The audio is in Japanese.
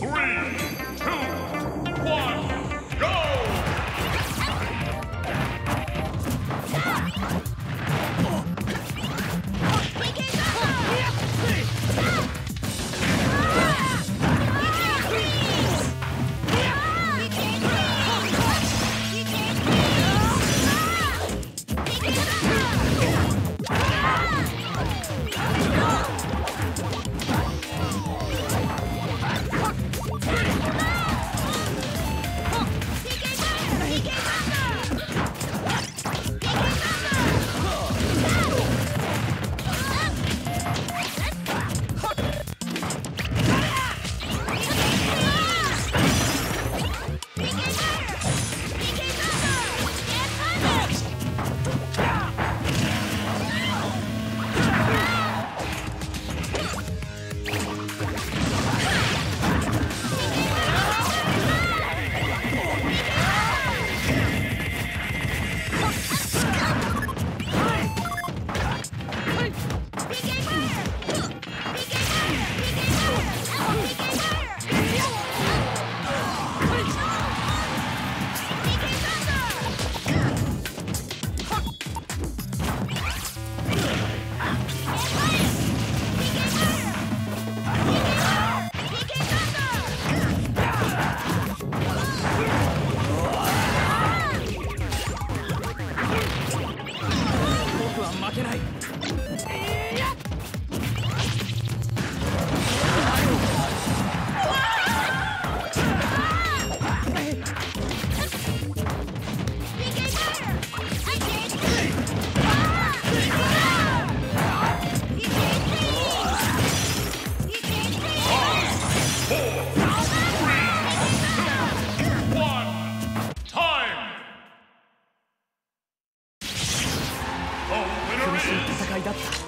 Three. 負けない。だった。